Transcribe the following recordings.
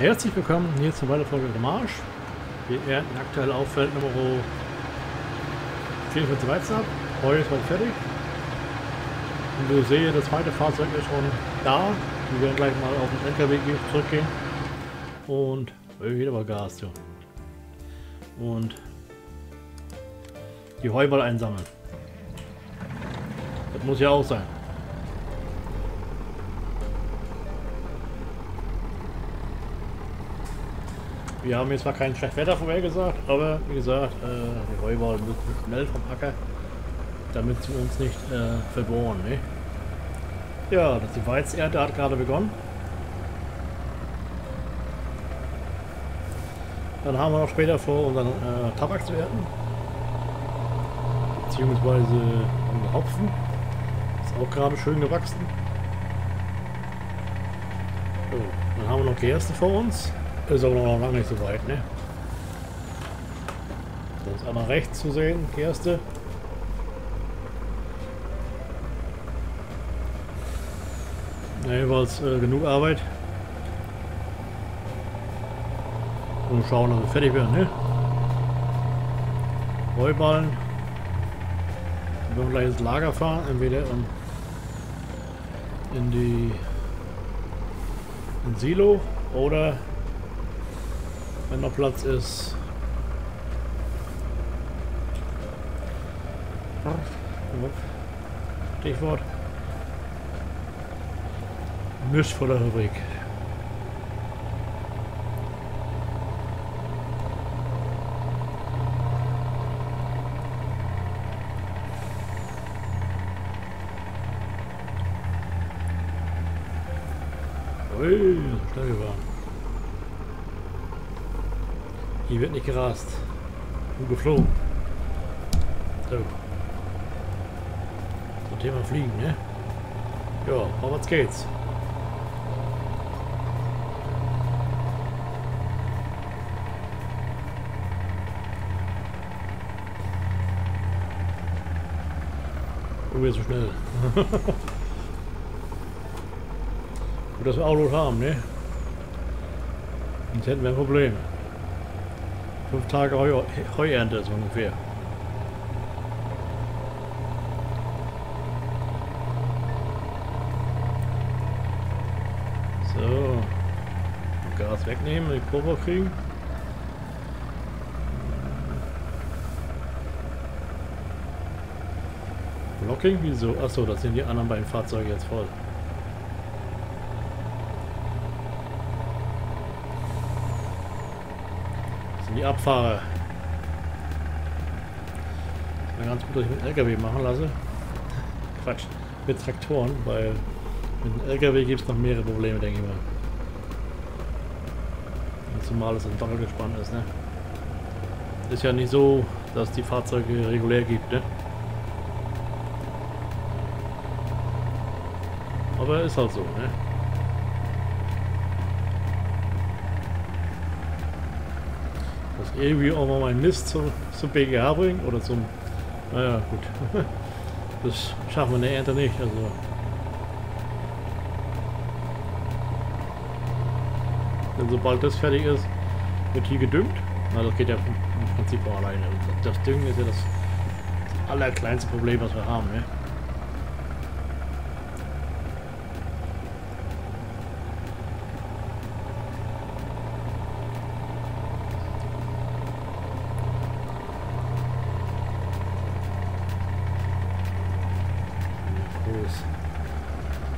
Herzlich willkommen hier zur weiteren Folge der Marsch. Wir ernten aktuell auf Feld Nummer 44 Weizen ab. Heu ist bald fertig. Und wir sehen, das zweite Fahrzeug ist schon da. Wir werden gleich mal auf den LKW zurückgehen. Und wieder mal Gas, ja. Und die Heuball einsammeln. Das muss ja auch sein. Wir haben jetzt zwar kein Wetter vorhergesagt, aber wie gesagt, äh, die Heuball müssen schnell vom Acker, damit sie uns nicht äh, verbohren. Ne? Ja, das die Weizernte hat gerade begonnen. Dann haben wir noch später vor, unseren äh, Tabak zu ernten. Beziehungsweise unseren Hopfen. Ist auch gerade schön gewachsen. So, dann haben wir noch Gerste vor uns. Ist aber noch lange nicht so weit, ne? Da ist einmal rechts zu sehen, Gerste. Ne, jeweils äh, genug Arbeit. Und schauen, dass wir fertig werden, ne? Heuballen. Wir werden gleich ins Lager fahren, entweder um, in die in Silo oder wenn noch Platz ist. Stichwort. Mischvoller Rubrik. Hier wird nicht gerast. Nur geflogen. So. Zum Thema Fliegen, ne? Ja, vorwärts geht's. Oh, wir so schnell. Gut, dass wir Auto haben, ne? Sonst hätten wir ein Problem. Fünf Tage Heu Heuernte so ungefähr. So. Gas wegnehmen, die Kurve kriegen. Blocking? Wieso? Achso, das sind die anderen beiden Fahrzeuge jetzt voll. Die Abfahrer. Ist ganz gut, dass ich mit LKW machen lasse. Quatsch, mit Traktoren, weil mit dem LKW gibt es noch mehrere Probleme, denke ich mal. Und zumal es ein Doppelgespann ist, ne? Ist ja nicht so, dass die Fahrzeuge regulär gibt, ne? Aber ist halt so, ne? Irgendwie auch mal meinen Mist zum, zum BGH bringen oder zum... Naja, gut. Das schaffen wir in der Ernte nicht, also... Denn sobald das fertig ist, wird hier gedüngt. Na, das geht ja im Prinzip auch alleine. Das Düngen ist ja das allerkleinste Problem, was wir haben, ne?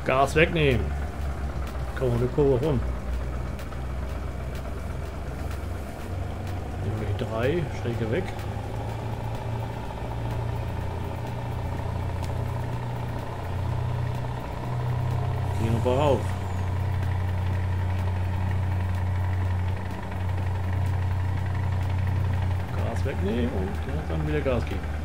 Gas wegnehmen. Komm eine Kurve rum. Nehmen wir die drei, schräge weg. Gehen wir rauf. Gas wegnehmen und dann wieder Gas geben.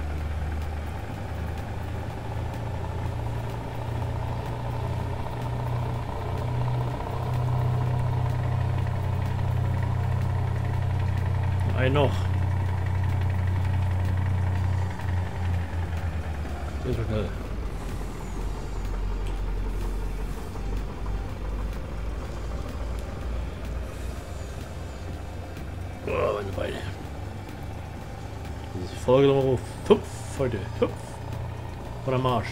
Ein noch. Sehr schnell. Oh, meine Beine. Das ist Folge Nummer 5 heute. 5 von der Marsch.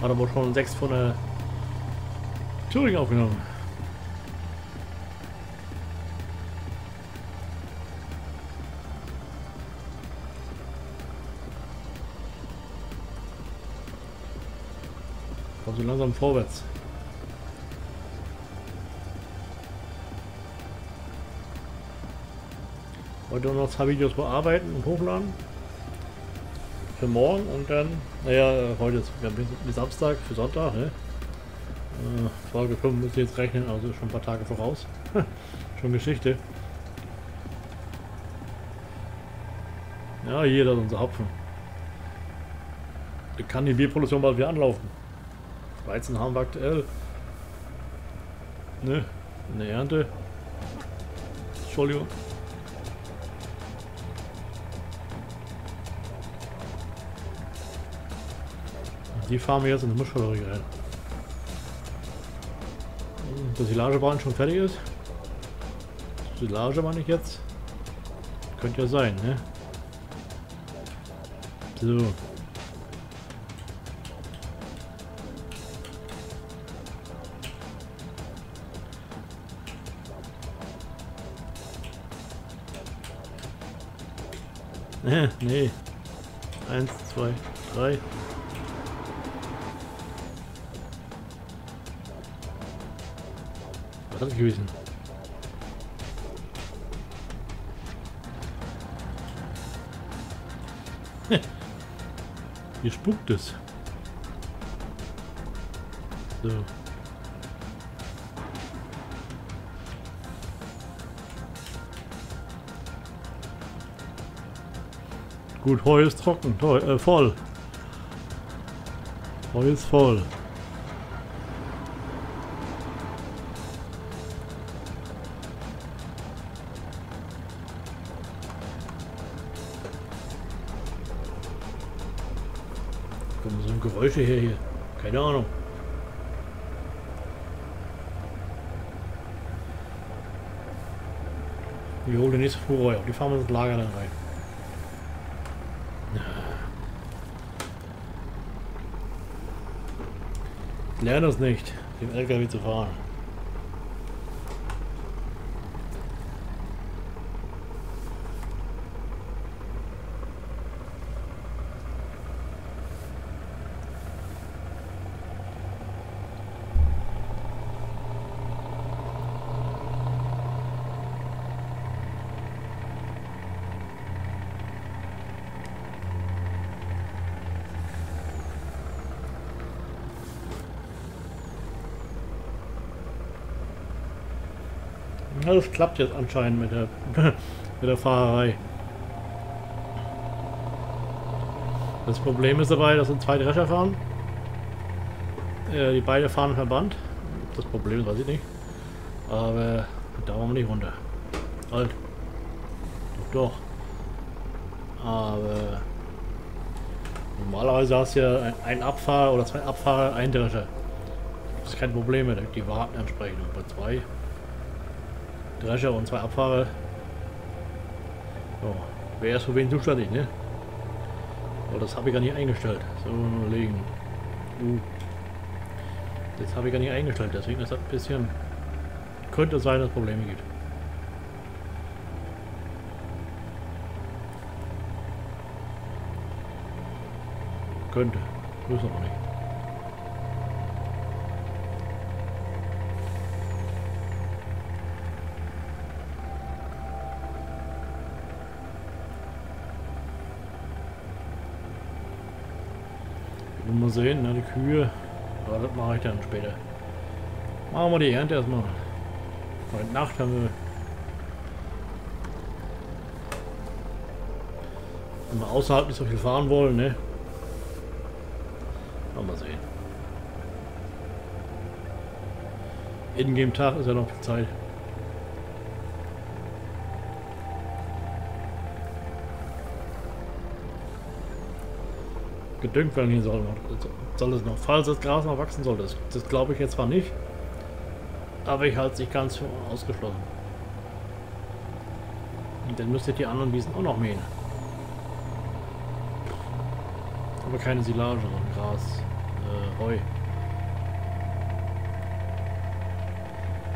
Hat aber schon 6 von der Touring aufgenommen. Kommt so langsam vorwärts. Heute noch zwei Videos bearbeiten und hochladen. Für morgen und dann, naja, heute ist ja, bis, Samstag, für Sonntag, ne? Äh, Folge 5 müsst ihr jetzt rechnen, also schon ein paar Tage voraus. schon Geschichte. Ja, jeder unser Hopfen. Da kann die Bierproduktion bald wieder anlaufen. Weizen haben wir aktuell. Ne? Eine Ernte. Entschuldigung. Die fahren wir jetzt in die Mischfabrik rein. Der Silagebahn schon fertig ist. Silage meine ich jetzt. Könnte ja sein, ne? So. Nee, nee. Eins, zwei, drei. Was hat gewesen? Hier spukt es. So. Gut, Heu ist trocken, Heu, äh, voll. Heu ist voll. Kommen so Geräusche her hier. Keine Ahnung. Wir holen die nächste Fuhre. Die fahren wir ins Lager dann rein. Lerne es nicht, den LKW zu fahren. Das klappt jetzt anscheinend mit der, mit der Fahrerei. Das Problem ist dabei, dass sind zwei Drescher fahren. Äh, die beide fahren Verband. Das Problem weiß ich nicht. Aber da wollen wir nicht runter. Halt. Doch, doch. Aber normalerweise hast du ja ein, ein Abfahrer oder zwei Abfahrer, ein Drescher. Das ist kein Problem mehr. Die warten entsprechend. Und bei zwei Drescher und zwei Abfahrer. So, wer ist für wen zuständig, ne? Aber das habe ich gar nicht eingestellt. So, überlegen. Uh. Das habe ich gar nicht eingestellt, deswegen ist das ein bisschen... Könnte sein, dass es Probleme gibt. Könnte. Müssen aber nicht. Mal sehen, ne, die Kühe. Aber das mache ich dann später. Machen wir die Ernte erstmal. Heute Nacht haben wir. Wenn wir außerhalb nicht so viel fahren wollen, ne? Mal sehen. In dem Tag ist ja noch viel Zeit. Gedüngt werden hier soll. Soll es noch, falls das Gras noch wachsen soll, das, das glaube ich jetzt zwar nicht, aber ich halte es nicht ganz ausgeschlossen. Und dann müsst ihr die anderen Wiesen auch noch mähen. Aber keine Silage, sondern Gras, äh, Heu.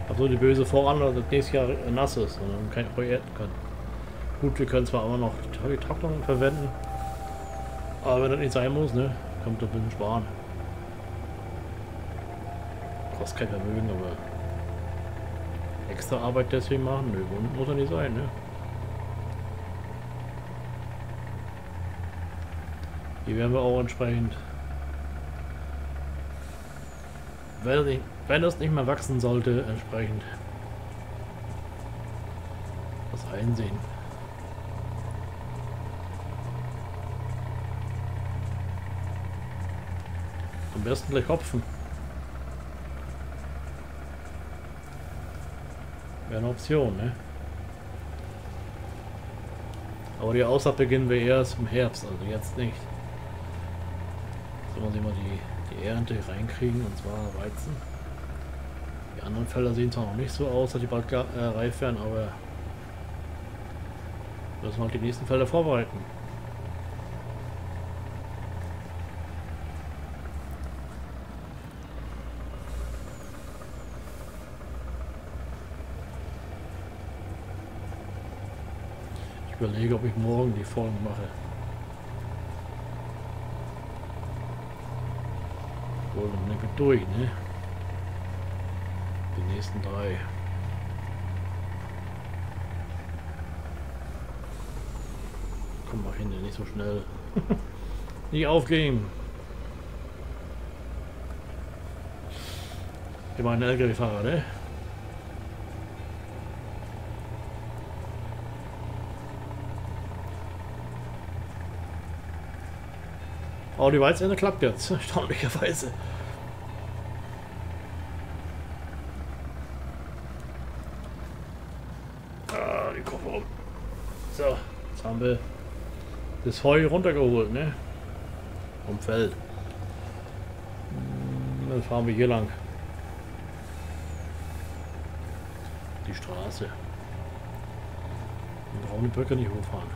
Also die böse Voran, dass das nächstes Jahr nass ist und dann kein Heu ernten kann. Gut, wir können zwar immer noch die Trocknung verwenden, aber wenn das nicht sein muss, ne, kommt doch ein bisschen sparen. Kostet kein Vermögen, aber extra Arbeit deswegen machen, nö, muss ja nicht sein, ne. Hier werden wir auch entsprechend, wenn, wenn es nicht mehr wachsen sollte, entsprechend was einsehen. Am besten gleich Hopfen. Wäre eine Option, ne? Aber die Aussaat beginnen wir erst im Herbst, also jetzt nicht. Sollen wir mal die, die Ernte reinkriegen, und zwar Weizen. Die anderen Felder sehen zwar noch nicht so aus, dass die bald äh, reif werden, aber müssen wir halt die nächsten Felder vorbereiten. Ich überlege, ob ich morgen die Folgen mache. Wohl noch nicht durch, ne? Die nächsten drei. Komm mal hin, nicht so schnell. nicht aufgeben. Ich meine LKW-Fahrer, ne? Oh, die Weizenende klappt jetzt, erstaunlicherweise. Ah. So, jetzt haben wir das Heu runtergeholt, ne? Vom Feld. Hm, dann fahren wir hier lang. Die Straße. Wir brauchen die Brücke nicht hochfahren.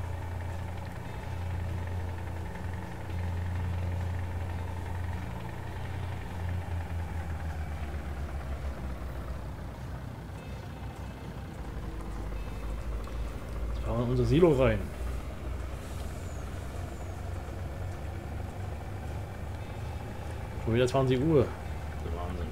Unser Silo rein. Schon wieder 20 Uhr. Wahnsinn.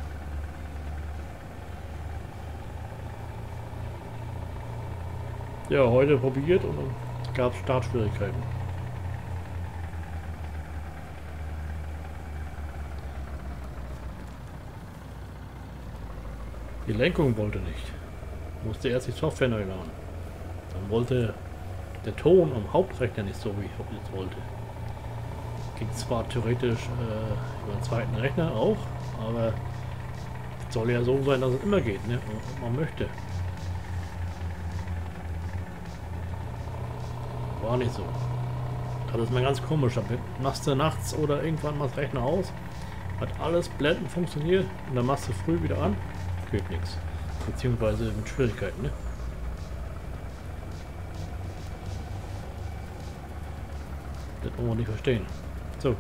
Ja, heute probiert und dann gab es Startschwierigkeiten. Die Lenkung wollte nicht. Musste erst die Software neu laden. Dann wollte der Ton am Hauptrechner nicht so, wie ich es wollte. Ging zwar theoretisch äh, über den zweiten Rechner auch, aber es soll ja so sein, dass es immer geht, ne? Man möchte. War nicht so. Das ist mal ganz komisch. Dann machst du nachts oder irgendwann mal das Rechner aus, hat alles blenden funktioniert und dann machst du früh wieder an, geht nichts. Beziehungsweise mit Schwierigkeiten, ne? Wollen wir nicht verstehen. So,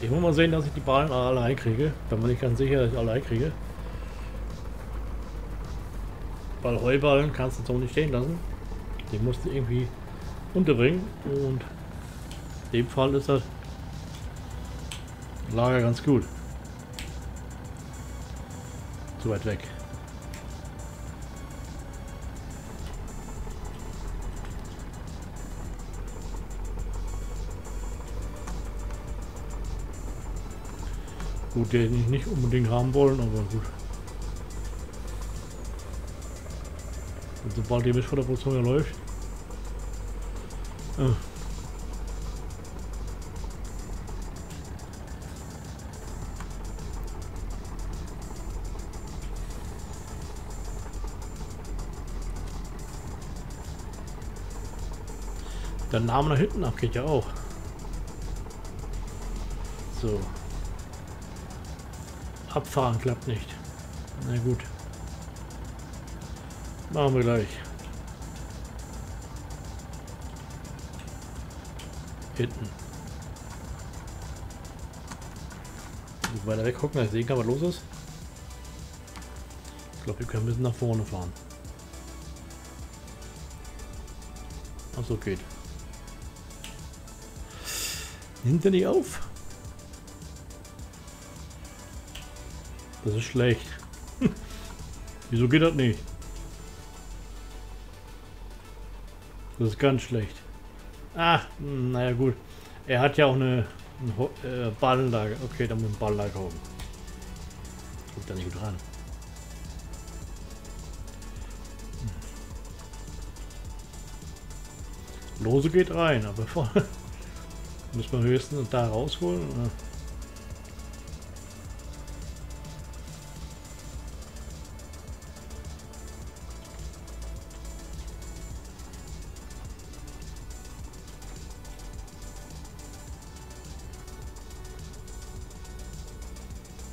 ich muss mal sehen, dass ich die Ballen alle einkriege. Bin mir nicht ganz sicher, dass ich alle einkriege. Weil Heuballen kannst du so nicht stehen lassen. Den musst du irgendwie unterbringen. Und in dem Fall ist das Lager ganz gut. Zu weit weg. Gut, den ich nicht unbedingt haben wollen, aber gut. Und sobald die Mischfutterproduktion ja läuft. Äh. Der Name nach hinten ab geht ja auch. So. Abfahren klappt nicht. Na gut. Machen wir gleich. Hinten. Muss weiter weg gucken, dass ich sehen kann, was los ist. Ich glaube, wir können ein bisschen nach vorne fahren. Achso, geht. Nimmt er nicht auf? Das ist schlecht. Wieso geht das nicht? Das ist ganz schlecht. Ah, naja gut. Er hat ja auch eine, eine äh, Ballenlage. Okay, dann muss ein Ballenlage holen. Kommt da nicht gut ran. Lose geht rein, aber vorne muss man höchstens da rausholen. Oder?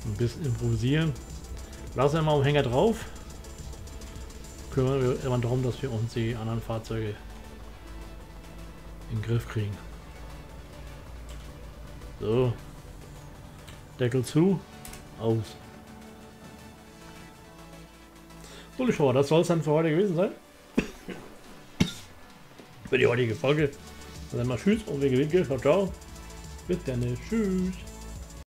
Ein bisschen improvisieren. Lassen wir mal am Hänger drauf. Kümmern wir immer darum, dass wir uns die anderen Fahrzeuge in den Griff kriegen. So. Deckel zu. Aus. So, ich das soll es dann für heute gewesen sein. für die heutige Folge. Dann mal Tschüss und wir gewinnen. Ciao, ciao. Bis dann. Tschüss.